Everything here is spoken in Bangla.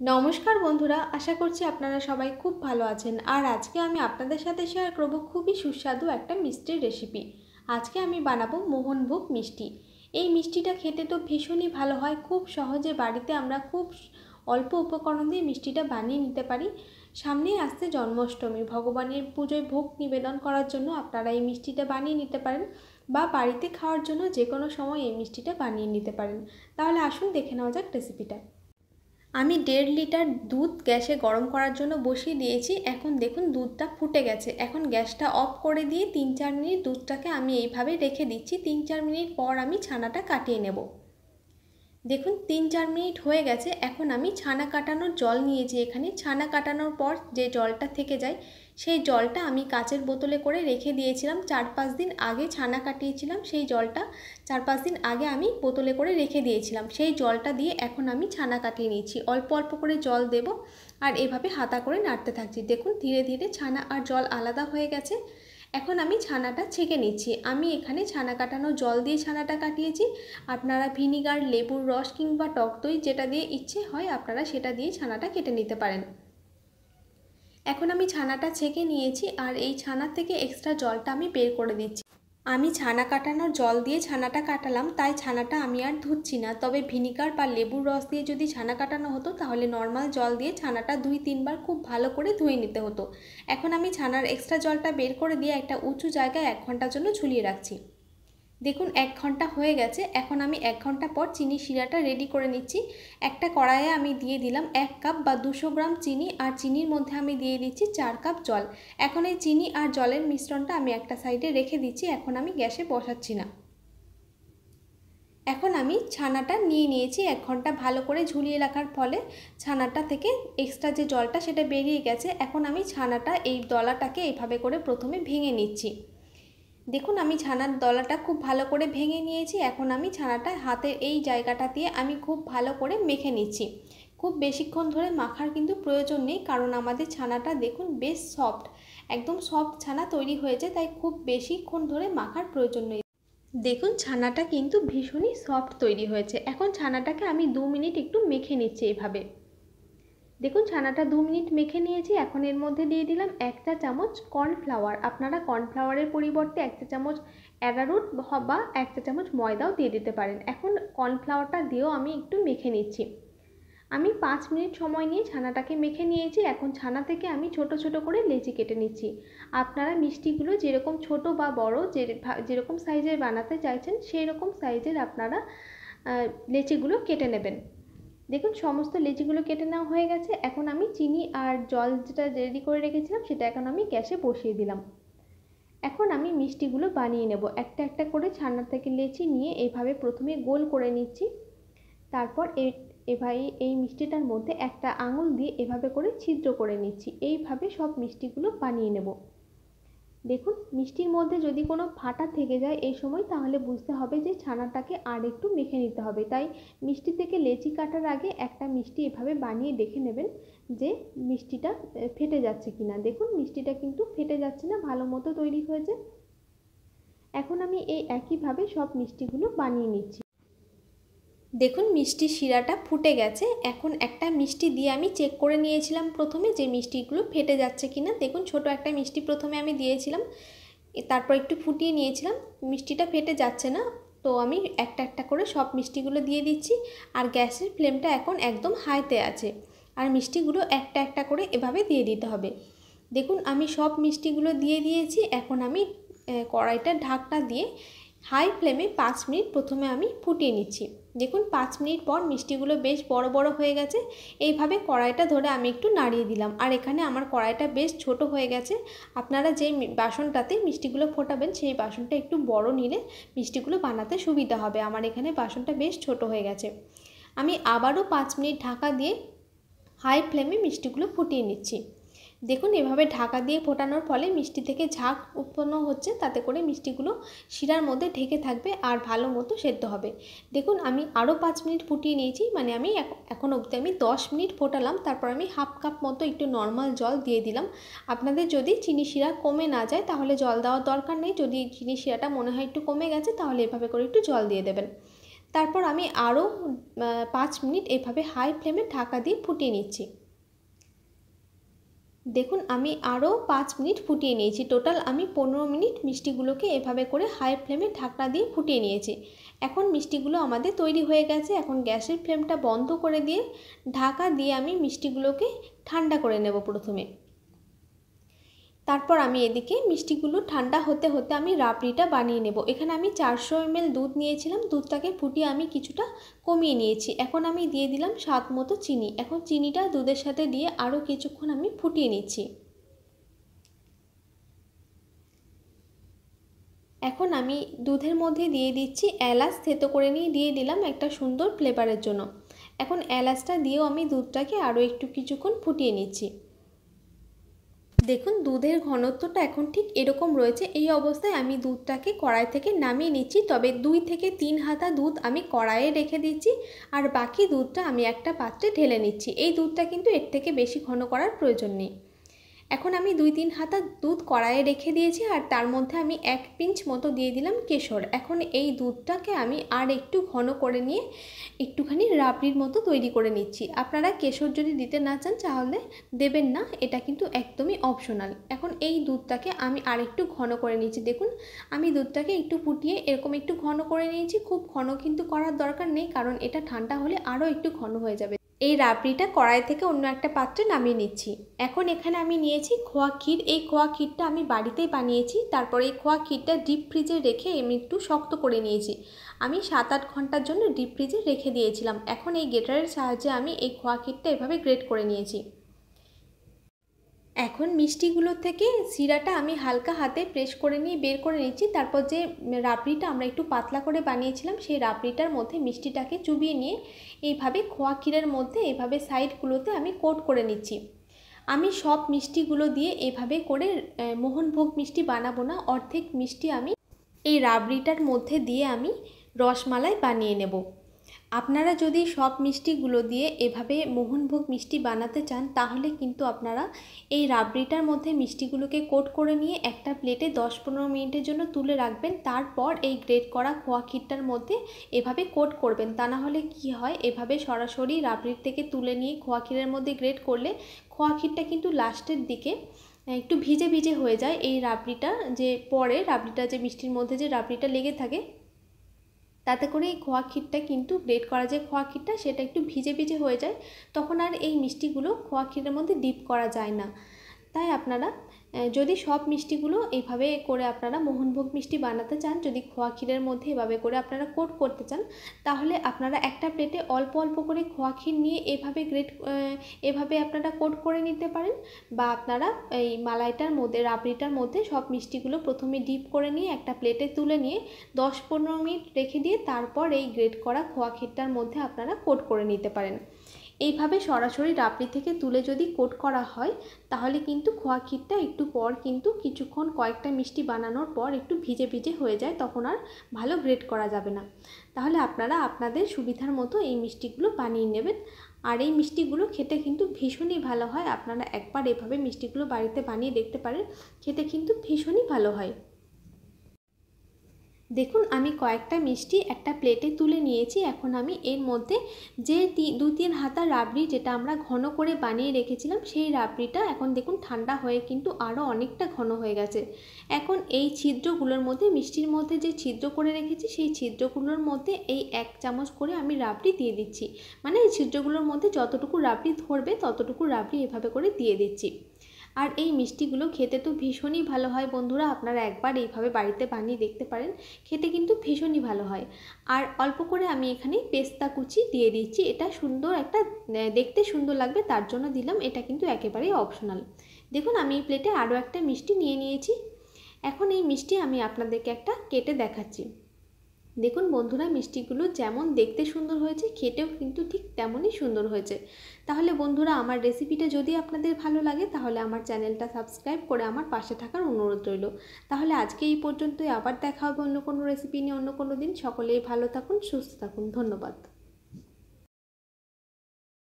নমস্কার বন্ধুরা, আশা করছি আপনারা সবাই খুব ভালো আছেন। আর আজকে আমি আপনাদের সাথে শেয়ার করব খুবই সুস্বাদু একটা মিষ্টির রেসিপি আজকে আমি বানাবো মোহনভোগ মিষ্টি। এই মিষ্টিটা খেতে তো ভীষণই ভালো হয়, খুব সহজে বাড়িতে আমরা খুব অল্প উপকরণ দিয়ে মিষ্টিটা বানিয়ে নিতে পারি। সামনেই আসছে জন্মাষ্টমী, ভগবানের পুজোয় ভোগ নিবেদন করার জন্য আপনারা এই মিষ্টিটা বানিয়ে নিতে পারেন বা বাড়িতে খাওয়ার জন্য যে কোনো সময় এই মিষ্টিটা বানিয়ে নিতে পারেন। তাহলে আসুন দেখে নেওয়া যাক রেসিপিটা আমি দেড় লিটার দুধ গ্যাসে গরম করার জন্য বসিয়ে দিয়েছি। এখন দেখুন দুধটা ফুটে গেছে। এখন গ্যাসটা অফ করে দিয়ে তিন চার মিনিট দুধটাকে আমি এইভাবে রেখে দিচ্ছি। তিন চার মিনিট পর আমি ছানাটা কাটিয়ে নেব। দেখুন, তিন চার মিনিট হয়ে গেছে, এখন আমি ছানা কাটানোর জল নিয়েছি এখানে। ছানা কাটানোর পর যে জলটা থেকে যায়, সেই জলটা আমি কাচের বোতলে করে রেখে দিয়েছিলাম। চার পাঁচ দিন আগে ছানা কাটিয়েছিলাম, সেই জলটা চার পাঁচ দিন আগে আমি বোতলে করে রেখে দিয়েছিলাম। সেই জলটা দিয়ে এখন আমি ছানা কাটিয়ে নিয়েছি। অল্প অল্প করে জল দেব আর এভাবে হাতা করে নাড়তে থাকছি। দেখুন, ধীরে ধীরে ছানা আর জল আলাদা হয়ে গেছে। এখন আমি ছানাটা ছেঁকে নিচ্ছি। আমি এখানে ছানা কাটানো জল দিয়ে ছানাটা কাটিয়েছি। আপনারা ভিনিগার, লেবুর রস কিংবা টক দই যেটা দিয়ে ইচ্ছে হয় আপনারা সেটা দিয়ে ছানাটা কেটে নিতে পারেন। এখন আমি ছানাটা ছেঁকে নিয়েছি আর এই ছানার থেকে এক্সট্রা জলটা আমি বের করে দিচ্ছি। আমি ছানা কাটানোর জল দিয়ে ছানাটা কাটালাম, তাই ছানাটা আমি আর ধুচ্ছি না। তবে ভিনিগার বা লেবুর রস দিয়ে যদি ছানা কাটানো হতো, তাহলে নর্মাল জল দিয়ে ছানাটা দুই, তিনবার খুব ভালো করে ধুয়ে নিতে হতো। এখন আমি ছানার এক্সট্রা জলটা বের করে দিয়ে একটা উঁচু জায়গায় এক ঘণ্টার জন্য ঝুলিয়ে রাখছি। দেখুন, এক ঘণ্টা হয়ে গেছে, এখন আমি এক ঘণ্টা পর চিনি শিরাটা রেডি করে নিচ্ছি। একটা কড়াইয়ে আমি দিয়ে দিলাম এক কাপ বা দুশো গ্রাম চিনি আর চিনির মধ্যে আমি দিয়ে দিচ্ছি চার কাপ জল। এখন এই চিনি আর জলের মিশ্রণটা আমি একটা সাইডে রেখে দিচ্ছি, এখন আমি গ্যাসে বসাচ্ছি না। এখন আমি ছানাটা নিয়ে নিয়েছি এক ঘণ্টা ভালো করে ঝুলিয়ে রাখার ফলে ছানাটা থেকে এক্সট্রা যে জলটা সেটা বেরিয়ে গেছে, এখন আমি ছানাটা এই দলাটাকে এইভাবে করে প্রথমে ভেঙে নিচ্ছি। দেখুন, আমি ছানার দলাটা খুব ভালো করে ভেঙে নিয়েছি। এখন আমি ছানাটা হাতের এই জায়গাটা দিয়ে আমি খুব ভালো করে মেখে নিচ্ছি। খুব বেশিক্ষণ ধরে মাখার কিন্তু প্রয়োজন নেই, কারণ আমাদের ছানাটা দেখুন বেশ সফট। একদম সফট ছানা তৈরি হয়েছে, তাই খুব বেশিক্ষণ ধরে মাখার প্রয়োজন নেই। দেখুন, ছানাটা কিন্তু ভীষণই সফট তৈরি হয়েছে। এখন ছানাটাকে আমি দু মিনিট একটু মেখে নিচ্ছি এভাবে। দেখুন, ছানাটা দু মিনিট মেখে নিয়েছি, এখন এর মধ্যে দিয়ে দিলাম এক চা চামচ কর্নফ্লাওয়ার। আপনারা কর্নফ্লাওয়ারের পরিবর্তে এক চা চামচ অ্যারারুট বা এক চা চামচ ময়দাও দিয়ে দিতে পারেন। এখন কর্নফ্লাওয়ারটা দিয়েও আমি একটু মেখে নিচ্ছি। আমি পাঁচ মিনিট সময় নিয়ে ছানাটাকে মেখে নিয়েছি, এখন ছানা থেকে আমি ছোট ছোট করে লেচি কেটে নিচ্ছি। আপনারা মিষ্টিগুলো যেরকম ছোট বা বড় যে যেরকম সাইজের বানাতে চাইছেন সেই রকম সাইজের আপনারা লেচিগুলো কেটে নেবেন। দেখুন, সমস্ত লেচিগুলো কেটে নেওয়া হয়ে গেছে। এখন আমি চিনি আর জল যেটা রেডি করে রেখেছিলাম, সেটা এখন আমি গ্যাসে বসিয়ে দিলাম। এখন আমি মিষ্টিগুলো বানিয়ে নেব। একটা একটা করে ছানা থেকে লেচি নিয়ে এভাবে প্রথমে গোল করে নিচ্ছি। তারপর এভাবে এই মিষ্টিটার মধ্যে একটা আঙুল দিয়ে এভাবে করে ছিদ্র করে নিচ্ছি। এইভাবে সব মিষ্টিগুলো বানিয়ে নেব। দেখুন, মিষ্টির মধ্যে যদি কোনো ফাটা থেকে যায় এই সময়, তাহলে বুঝতে হবে যে ছানাটাকে আর একটু মেখে নিতে হবে। তাই মিষ্টি থেকে লেচি কাটার আগে একটা মিষ্টি এভাবে বানিয়ে দেখে নেবেন যে মিষ্টিটা ফেটে যাচ্ছে কি না দেখুন, মিষ্টিটা কিন্তু ফেটে যাচ্ছে না, ভালো মতো তৈরি হয়েছে। এখন আমি এই একইভাবে সব মিষ্টিগুলো বানিয়ে নিচ্ছি। দেখুন মিষ্টি শিরাটা ফুটে গেছে। এখন একটা মিষ্টি দিয়ে আমি চেক করে নিয়েছিলাম প্রথমে যে মিষ্টিগুলো ফেটে যাচ্ছে কি না দেখুন ছোট একটা মিষ্টি প্রথমে আমি দিয়েছিলাম। তারপর একটু ফুটিয়ে নিয়েছিলাম। মিষ্টিটা ফেটে যাচ্ছে না। তো আমি একটা একটা করে সব মিষ্টিগুলো দিয়ে দিচ্ছি। আর গ্যাসের ফ্লেমটা এখন একদম হাইতে আছে। আর মিষ্টিগুলো একটা একটা করে এভাবে দিয়ে দিতে হবে। দেখুন আমি সব মিষ্টিগুলো দিয়ে দিয়েছি। এখন আমি কড়াইটা ঢাকটা দিয়ে হাই ফ্লেমে পাঁচ মিনিট প্রথমে আমি ফুটিয়ে নিচ্ছি। দেখুন, পাঁচ মিনিট পর মিষ্টিগুলো বেশ বড় বড় হয়ে গেছে। এইভাবে কড়াইটা ধরে আমি একটু নাড়িয়ে দিলাম। আর এখানে আমার কড়াইটা বেশ ছোট হয়ে গেছে। আপনারা যে বাসনটাতে মিষ্টিগুলো ফোটাবেন, সেই বাসনটা একটু বড় নিলে মিষ্টিগুলো বানাতে সুবিধা হবে। আমার এখানে বাসনটা বেশ ছোট হয়ে গেছে। আমি আবারও পাঁচ মিনিট ঢাকা দিয়ে হাই ফ্লেমে মিষ্টিগুলো ফুটিয়ে নিচ্ছি। দেখুন, এভাবে ঢাকা দিয়ে ফোটানোর ফলে মিষ্টি থেকে ঝাঁক উৎপন্ন হচ্ছে, তাতে করে মিষ্টিগুলো শিরার মধ্যে ঢেকে থাকবে আর ভালো মতো সেদ্ধ হবে। দেখুন, আমি আরও পাঁচ মিনিট ফুটিয়ে নিয়েছি মানে আমি এখন অবধি আমি দশ মিনিট ফোটালাম, তারপর আমি হাফ কাপ মতো একটু নর্মাল জল দিয়ে দিলাম। আপনাদের যদি চিনি শিরা কমে না যায়, তাহলে জল দেওয়ার দরকার নেই, যদি চিনি শিরাটা মনে হয় একটু কমে গেছে, তাহলে এভাবে করে একটু জল দিয়ে দেবেন। তারপর আমি আরও পাঁচ মিনিট এভাবে হাই ফ্লেমে ঢাকা দিয়ে ফুটিয়ে নিচ্ছি। দেখুন, আমি আরও পাঁচ মিনিট ফুটিয়ে নিয়েছি। টোটাল আমি পনেরো মিনিট মিষ্টিগুলোকে এভাবে করে হাই ফ্লেমে ঢাকনা দিয়ে ফুটিয়ে নিয়েছি। এখন মিষ্টিগুলো আমাদের তৈরি হয়ে গেছে। এখন গ্যাসের ফ্লেমটা বন্ধ করে দিয়ে ঢাকা দিয়ে আমি মিষ্টিগুলোকে ঠান্ডা করে নেব প্রথমে। তারপর আমি এদিকে মিষ্টিগুলো ঠান্ডা হতে হতে আমি রাবড়িটা বানিয়ে নেব। এখানে আমি চারশো এমএল দুধ নিয়েছিলাম। দুধটাকে ফুটিয়ে আমি কিছুটা কমিয়ে নিয়েছি। এখন আমি দিয়ে দিলাম স্বাদ মতো চিনি। এখন চিনিটা দুধের সাথে দিয়ে আরও কিছুক্ষণ আমি ফুটিয়ে নিচ্ছি। এখন আমি দুধের মধ্যে দিয়ে দিচ্ছি এলাচ। থেতো করে নিয়ে দিয়ে দিলাম একটা সুন্দর ফ্লেভারের জন্য। এখন এলাচটা দিয়েও আমি দুধটাকে আরও একটু কিছুক্ষণ ফুটিয়ে নিচ্ছি। দেখুন, দুধের ঘনত্বটা এখন ঠিক এরকম রয়েছে। এই অবস্থায় আমি দুধটাকে কড়াই থেকে নামিয়ে নিচ্ছি। তবে দুই থেকে তিন হাতা দুধ আমি কড়াইয়ে রেখে দিচ্ছি আর বাকি দুধটা আমি একটা পাত্রে ঢেলে নিচ্ছি। এই দুধটা কিন্তু এর থেকে বেশি ঘন করার প্রয়োজন নেই। এখন আমি দুই তিন হাতা দুধ কড়াইয়ে রেখে দিয়েছি আর তার মধ্যে আমি এক পিঞ্চ মতো দিয়ে দিলাম কেশর। এখন এই দুধটাকে আমি আর একটু ঘন করে নিয়ে একটুখানি রাবড়ির মতো তৈরি করে নিচ্ছি। আপনারা কেশর যদি দিতে না চান তাহলে দেবেন না, এটা কিন্তু একদমই অপশনাল এখন এই দুধটাকে আমি আর একটু ঘন করে নিয়েছি দেখুন, আমি দুধটাকে একটু ফুটিয়ে এরকম একটু ঘন করে নিয়েছি। খুব ঘন কিন্তু করার দরকার নেই, কারণ এটা ঠান্ডা হলে আরও একটু ঘন হয়ে যাবে। এই রাবড়িটা কড়াই থেকে অন্য একটা পাত্রে নামিয়ে নিচ্ছি। এখন এখানে আমি নিয়েছি খোয়া ক্ষীর। এই খোয়া ক্ষীরটা আমি বাড়িতেই বানিয়েছি। তারপর এই খোয়া ক্ষীরটা ডিপ ফ্রিজে রেখে আমি একটু শক্ত করে নিয়েছি। আমি সাত আট ঘণ্টার জন্য ডিপ ফ্রিজে রেখে দিয়েছিলাম। এখন এই গেটারের সাহায্যে আমি এই খোয়া ক্ষীরটা এভাবে গ্রেট করে নিয়েছি। এখন মিষ্টিগুলো থেকে শিরাটা আমি হালকা হাতে প্রেস করে নিয়ে বের করে নিচ্ছি। তারপর যে রাবড়িটা আমরা একটু পাতলা করে বানিয়েছিলাম, সেই রাবড়িটার মধ্যে মিষ্টিটাকে চুবিয়ে নিয়ে এইভাবে খোয়া ক্ষীরের মধ্যে এভাবে সাইডগুলোতে আমি কোট করে নিচ্ছি। আমি সব মিষ্টিগুলো দিয়ে এভাবে করে মোহনভোগ মিষ্টি বানাবো না, অর্ধেক মিষ্টি আমি এই রাবড়িটার মধ্যে দিয়ে আমি রসমালাই বানিয়ে নেব। আপনারা যদি সব মিষ্টিগুলো দিয়ে এভাবে মোহনভোগ মিষ্টি বানাতে চান, তাহলে কিন্তু আপনারা এই রাবড়িটার মধ্যে মিষ্টিগুলোকে কোট করে নিয়ে একটা প্লেটে দশ পনেরো মিনিটের জন্য তুলে রাখবেন। তারপর এই গ্রেট করা খোয়া ক্ষীরটার মধ্যে এভাবে কোট করবেন। তা না হলে কী হয়, এভাবে সরাসরি রাবড়ির থেকে তুলে নিয়ে খোয়া ক্ষীরের মধ্যে গ্রেট করলে খোয়া ক্ষীরটা কিন্তু লাস্টের দিকে একটু ভিজে ভিজে হয়ে যায়। এই রাবড়িটা যে পরে, রাবড়িটা যে মিষ্টির মধ্যে যে রাবড়িটা লেগে থাকে তাতে করে এই খোয়া ক্ষীরটা কিন্তু গ্রেট করা যে খোয়া ক্ষীরটা সেটা একটু ভিজে ভিজে হয়ে যায়, তখন আর এই মিষ্টিগুলো খোয়া ক্ষীরের মধ্যে ডিপ করা যায় না। তাই আপনারা যদি সব মিষ্টিগুলো এইভাবে করে আপনারা মোহনভোগ মিষ্টি বানাতে চান, যদি খোয়া ক্ষীরের মধ্যে এভাবে করে আপনারা কোট করতে চান, তাহলে আপনারা একটা প্লেটে অল্প অল্প করে খোয়া ক্ষীর নিয়ে এভাবে গ্রেট এভাবে আপনারা কোট করে নিতে পারেন বা আপনারা এই মালাইটার মধ্যে, রাবড়িটার মধ্যে সব মিষ্টিগুলো প্রথমে ডিপ করে নিয়ে একটা প্লেটে তুলে নিয়ে দশ পনেরো মিনিট রেখে দিয়ে তারপর এই গ্রেট করা খোয়া ক্ষীরটার মধ্যে আপনারা কোট করে নিতে পারেন। এইভাবে সরাসরি রাবড়ি থেকে তুলে যদি কোট করা হয়, তাহলে কিন্তু খোয়া ক্ষীরটা একটু পর কিন্তু কিছুক্ষণ কয়েকটা মিষ্টি বানানোর পর একটু ভিজে ভিজে হয়ে যায়, তখন আর ভালো গ্রেট করা যাবে না। তাহলে আপনারা আপনাদের সুবিধার মতো এই মিষ্টিগুলো বানিয়ে নেবেন। আর এই মিষ্টিগুলো খেতে কিন্তু ভীষণই ভালো হয়। আপনারা একবার এভাবে মিষ্টিগুলো বাড়িতে বানিয়ে দেখতে পারেন। খেতে কিন্তু ভীষণই ভালো হয়। দেখুন, আমি কয়েকটা মিষ্টি একটা প্লেটে তুলে নিয়েছি। এখন আমি এর মধ্যে যে দু তিন হাতা রাবড়ি যেটা আমরা ঘন করে বানিয়ে রেখেছিলাম, সেই রাবড়িটা এখন দেখুন ঠান্ডা হয়ে কিন্তু আরও অনেকটা ঘন হয়ে গেছে। এখন এই ছিদ্রগুলোর মধ্যে, মিষ্টির মধ্যে যে ছিদ্র করে রেখেছি, সেই ছিদ্রগুলোর মধ্যে এই এক চামচ করে আমি রাবড়ি দিয়ে দিচ্ছি। মানে এই ছিদ্রগুলোর মধ্যে যতটুকু রাবড়ি ধরবে, ততটুকু রাবড়ি এভাবে করে দিয়ে দিচ্ছি। আর এই মিষ্টিগুলো খেতে তো ভীষণই ভালো হয় বন্ধুরা, আপনারা একবার এইভাবে বাড়িতে বানিয়ে দেখতে পারেন, খেতে কিন্তু ভীষণই ভালো হয়। আর অল্প করে আমি এখানে পেস্তা কুচি দিয়ে দিচ্ছি, এটা সুন্দর একটা দেখতে সুন্দর লাগবে, তার জন্য দিলাম, এটা কিন্তু একেবারেই অপশনাল দেখুন, আমি এই প্লেটে আরও একটা মিষ্টি নিয়ে নিয়েছি। এখন এই মিষ্টি আমি আপনাদেরকে একটা কেটে দেখাচ্ছি। দেখুন বন্ধুরা, মিষ্টিগুলো যেমন দেখতে সুন্দর হয়েছে, খেতেও কিন্তু ঠিক তেমনই সুন্দর হয়েছে। তাহলে বন্ধুরা, আমার রেসিপিটা যদি আপনাদের ভালো লাগে, তাহলে আমার চ্যানেলটা সাবস্ক্রাইব করে আমার পাশে থাকার অনুরোধ রইল। তাহলে আজকে এই পর্যন্তই, আবার দেখা হবে অন্য কোনো রেসিপি নিয়ে অন্য কোনো দিন। সকলেই ভালো থাকুন, সুস্থ থাকুন। ধন্যবাদ।